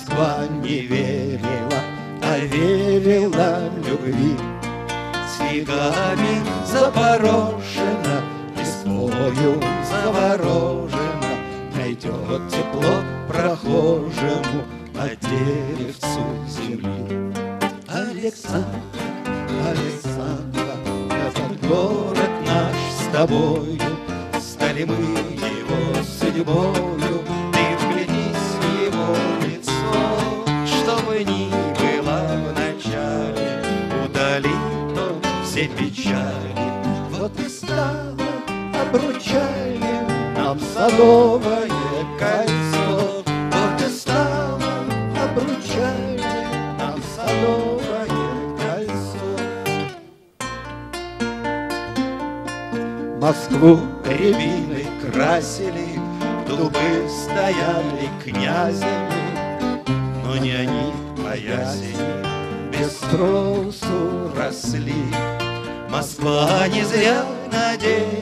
Москва не верила, а верила любви. Снегами запорошена, листвою заворожена, Найдет тепло прохожему, а деревцу земли. Александр, Александра, этот город наш с тобою, Стали мы его судьбою, обручальным нам садовое кольцо, Вот и стало обручальным нам садовое кольцо. Москву рябиной красили, Дубы стояли князями, Но не они, а ясени Без спросу росли. Москва не зря надеется,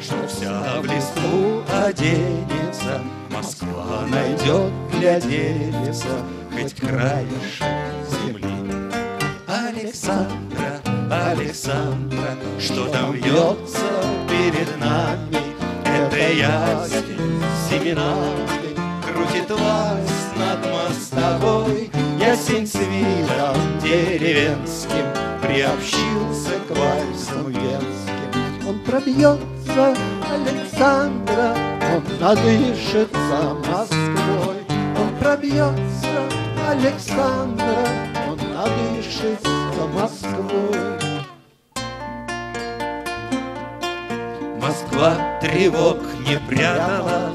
Что вся в листву оденется. Москва найдет для деревца Хоть краешек земли. Александра, Александра, что там вьется перед нами? Это ясень семенами крутит вас над мостовой. Ясень с видом деревенским приобщился к вальсам венским. Он пробьется, Александра, он надышится Москвой. Он пробьется, Александра, он надышится Москвой. Москва тревог не прятала,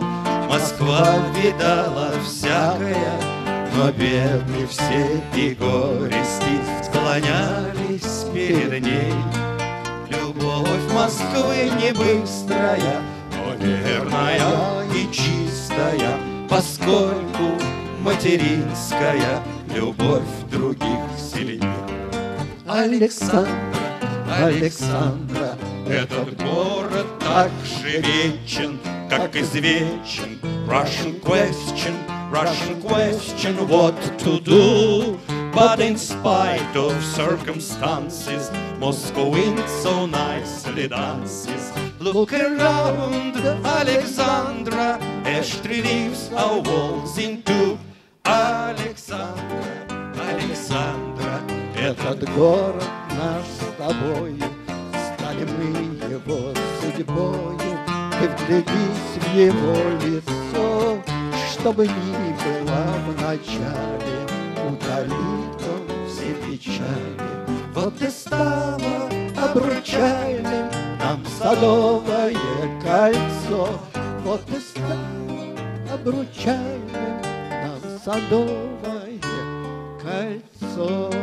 Москва видала всякое, Но бедны все и горести Склонялись перед ней. Любовь Москвы не быстрая, Но верная и чистая, Поскольку материнская Любовь других сильнее. Александра, Александра, этот город так же вечен, как извечен. Russian question, Russian question, what to do? But in spite of circumstances, Moscow in so nicely dances. Look around, Alexandra, as she leaves our walls in two. Александра, Александра, этот город наш с тобою, Стали мы его судьбою, Ты вглядись в его лицо, Чтобы ни было в начале, Удалит он все печали. Вот и стало обручальным Нам садовое кольцо, Вот и стало обручальным нам садовое кольцо.